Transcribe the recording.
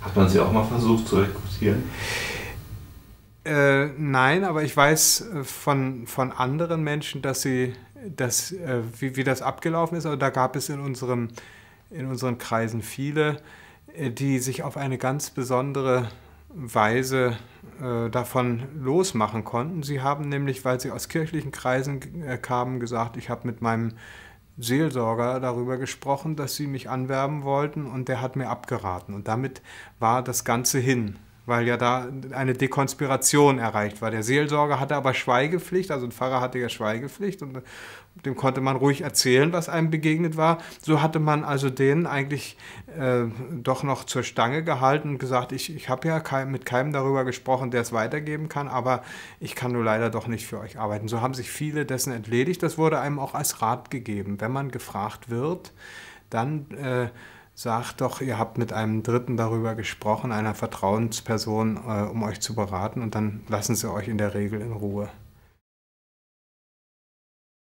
Hat man sie auch mal versucht zu rekrutieren? Äh, nein, aber ich weiß äh, von, von anderen Menschen, dass sie, dass, äh, wie, wie das abgelaufen ist. Also da gab es in, unserem, in unseren Kreisen viele, äh, die sich auf eine ganz besondere Weise äh, davon losmachen konnten. Sie haben nämlich, weil sie aus kirchlichen Kreisen äh, kamen, gesagt, ich habe mit meinem Seelsorger darüber gesprochen, dass sie mich anwerben wollten und der hat mir abgeraten. Und damit war das Ganze hin weil ja da eine Dekonspiration erreicht war. Der Seelsorger hatte aber Schweigepflicht, also ein Pfarrer hatte ja Schweigepflicht und dem konnte man ruhig erzählen, was einem begegnet war. So hatte man also den eigentlich äh, doch noch zur Stange gehalten und gesagt, ich, ich habe ja kein, mit keinem darüber gesprochen, der es weitergeben kann, aber ich kann nur leider doch nicht für euch arbeiten. So haben sich viele dessen entledigt. Das wurde einem auch als Rat gegeben. Wenn man gefragt wird, dann... Äh, sagt doch, ihr habt mit einem Dritten darüber gesprochen, einer Vertrauensperson, äh, um euch zu beraten und dann lassen sie euch in der Regel in Ruhe.